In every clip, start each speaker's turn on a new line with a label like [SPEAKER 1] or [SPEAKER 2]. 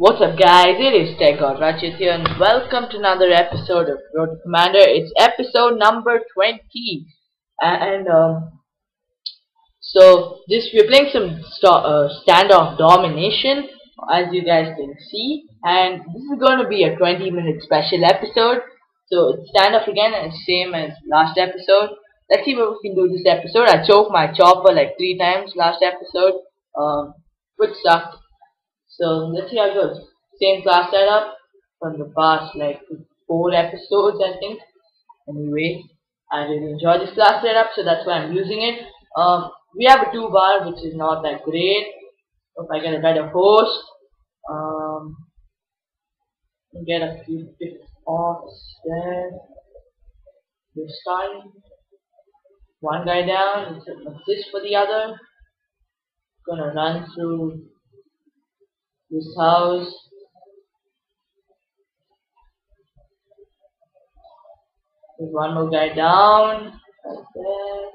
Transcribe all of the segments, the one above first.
[SPEAKER 1] What's up guys, it is TechGod Rachit here and welcome to another episode of Road Commander. It's episode number 20 and um, so this we're playing some uh, standoff domination as you guys can see and this is going to be a 20 minute special episode so it's standoff again and same as last episode. Let's see what we can do this episode. I choked my chopper like three times last episode um, which sucked so let's see how it goes. Same class setup from the past like four episodes I think. Anyway, I really enjoy this class setup so that's why I'm using it. Um, we have a two bar which is not that great. If I get a better host, um, get a few bits off there. We're starting. One guy down, an assist for the other. Gonna run through this house. There's one more guy down. Right there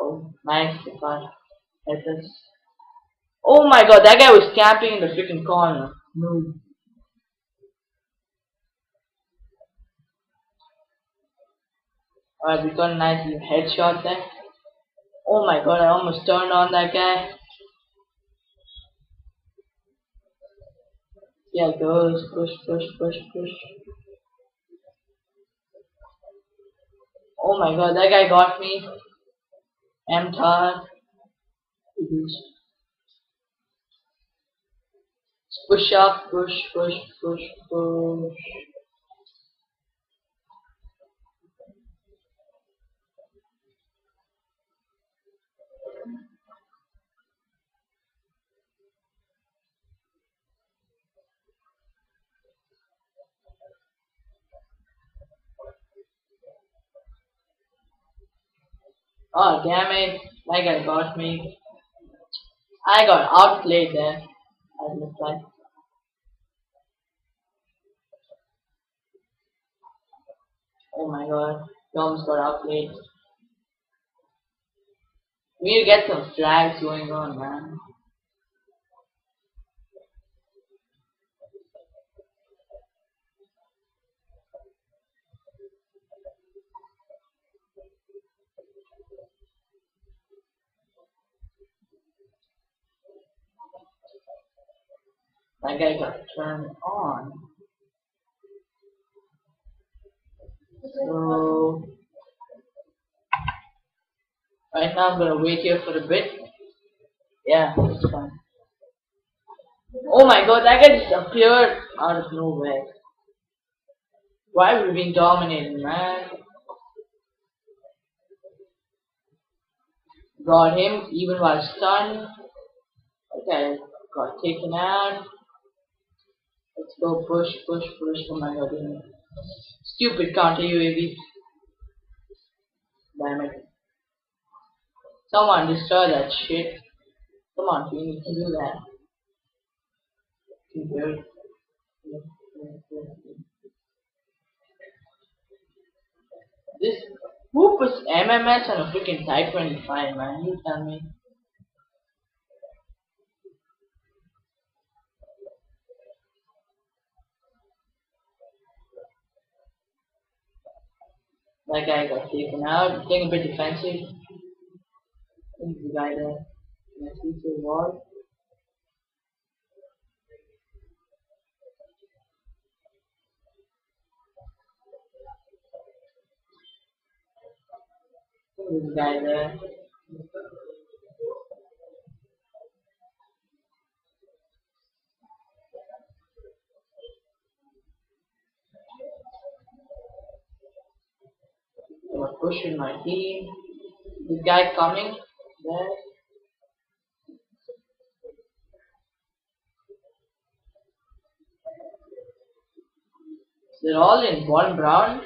[SPEAKER 1] oh nice hit this oh my god that guy was camping in the freaking corner. No. Alright, we got a nice headshot there. Oh my god, I almost turned on that guy. Yeah, goes, push, push, push, push. Oh my god, that guy got me. I'm tired. Push up, push, push, push, push. Oh damn it, that guy got me. I got outplayed there. As looks like. Oh my god, almost got outplayed. We need to get some flags going on, man. That guy got turned on. So right now I'm gonna wait here for a bit. Yeah, it's fine. Oh my god, that guy just appeared out of nowhere. Why are we being dominated, man? Got him even while stunned. Okay, got taken out. Go push, push, push. Oh my god, stupid counter UAV. Damn it. Someone destroy that shit. Come on, we need to do that. This who puts MMS on a freaking Type 25, man? You tell me. That guy got taken out. Getting a bit defensive. the guy there. Can I see the wall? This guy there. Pushing my team. This guy coming there. They're all in one round.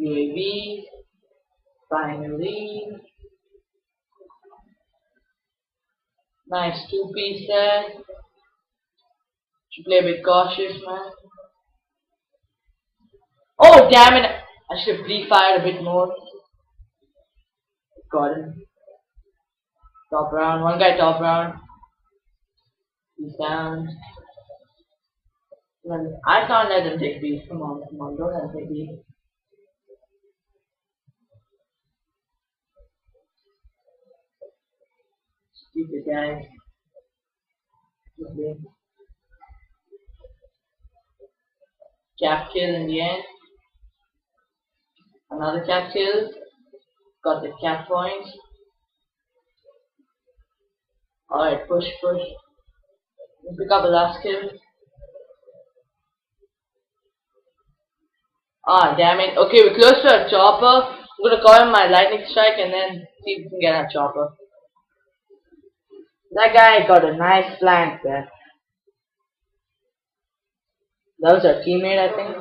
[SPEAKER 1] UAV. Finally. Nice two piece there. Should play a bit cautious, man. Oh damn it! I should have pre-fired a bit more. Got him. Top round. One guy top round. He's down. I can't let him take B. Come on, come on, don't let them take B. Stupid. Okay. Cap kill in the end. Another cap kill. Got the cap points. Alright, push, push. Pick up the last kill. Ah, damn it. Okay, we're close to a chopper. I'm gonna call him my lightning strike and then see if we can get a chopper. That guy got a nice flank there. That was our teammate, I think.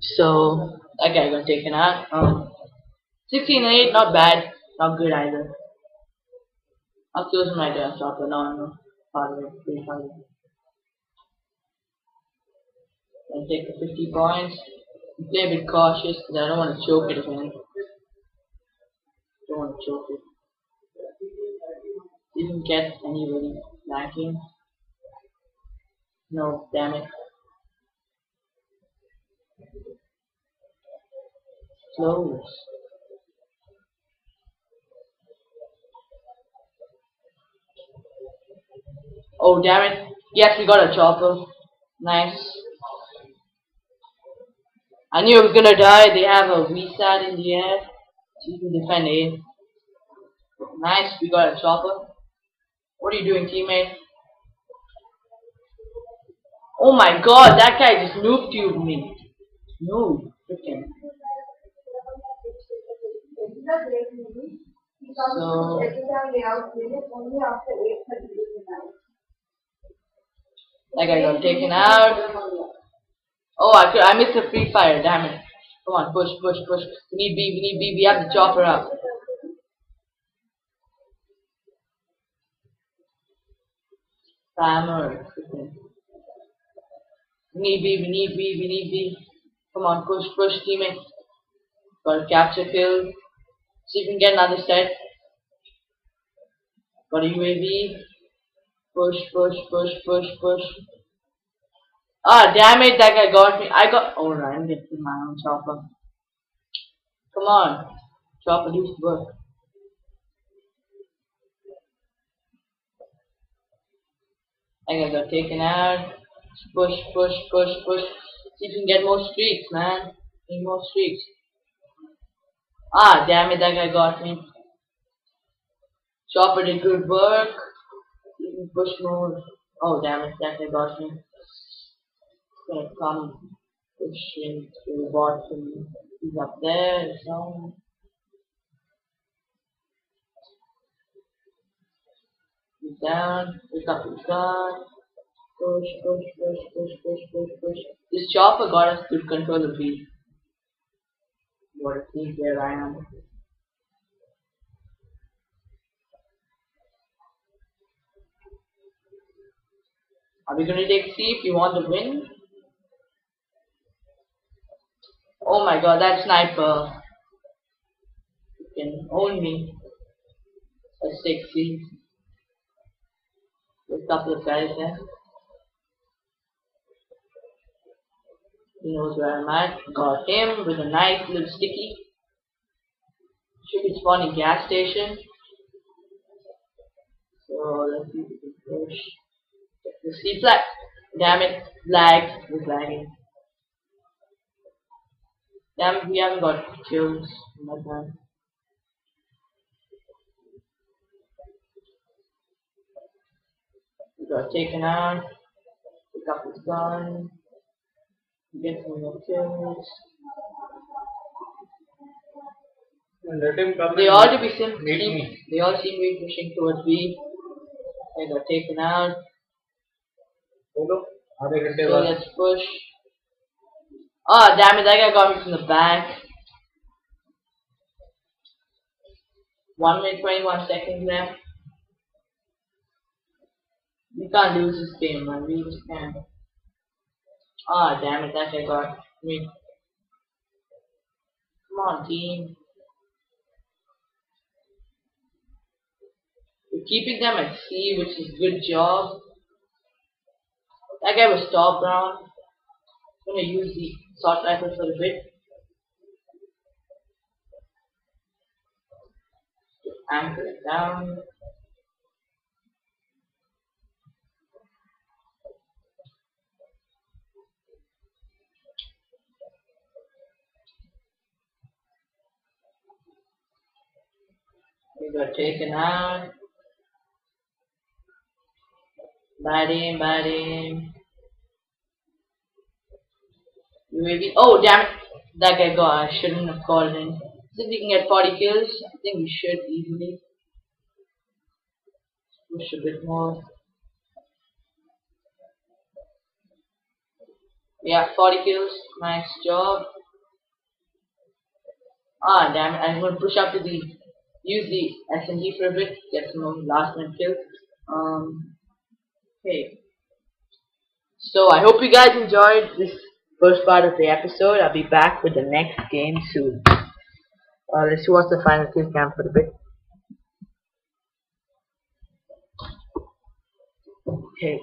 [SPEAKER 1] So, guy got taken out. Um, 16 8, not bad. Not good either. I'll close my desktop, but no, away, pretty away. And take the 50 points. Play a bit cautious because I don't want to choke it again. Don't want to choke it. Didn't get anybody lacking. No, damn it. Oh damn it. Yes, we got a chopper. Nice. I knew I was gonna die. They have a VSAT in the air. So you can defend A. Nice, we got a chopper. What are you doing, teammate? Oh my god, that guy just noob tubed me. No, freaking. So, that guy got taken out. Oh, I, could, I missed the free fire, damn it. Come on, push, push, push. We need B, we need B, we have the chopper up. Spammer. We need B, we need B, we need B. Come on, push, push, teammate. Got a capture kill. See if we can get another set. Got a UAV. Push, push, push, push, push. Ah, damn it, that guy got me. I got. Oh, I'm getting my own chopper. Come on. Chopper, do some work. I got taken out. Push, push, push, push. See if you can get more streaks, man. Need more streaks. Ah, damn it, that guy got me. Chopper did good work. Push more. Oh, damn it, that guy got me. Gonna come pushing to the bottom. He's up there, so. He's down, pick up his gun. Push, push, push, push, push, push, push. This chopper got us good control of B. Are we gonna take C if you want to win? Oh my god, that sniper. You can own me. A sexy. There's a couple of guys there. He knows where I'm at. Got him with a nice little sticky. Should be spawning gas station. So let's see if we can push. The C flag. Damn it, lag. It's lagging. Damn we haven't got kills that time. We got taken out. Pick up his gun.
[SPEAKER 2] Let him come
[SPEAKER 1] they all be seem,
[SPEAKER 2] me.
[SPEAKER 1] they all seem to be pushing towards B. They got taken out.
[SPEAKER 2] Hello?
[SPEAKER 1] So let's push. Oh damn it, that guy got me from the back. 1 minute 21 seconds left. We can't lose this game man, we just can't. Ah damn it, that guy got me. Come on, team. We're keeping them at C, which is good job. That guy was top round. I'm gonna use the assault rifle for a bit. Anchor it down. Got taken out. Aim, bad aim. Maybe. Oh, damn it. That guy got. I shouldn't have called. See if we can get 40 kills. I think we should easily. Push a bit more. Yeah, 40 kills. Nice job. Ah, damn it. I'm to push up to the. Use the SMG for a bit. Get some last minute kills. Um. Okay. So I hope you guys enjoyed this first part of the episode. I'll be back with the next game soon. Uh, let's see what's the final kill cam for a bit. Okay.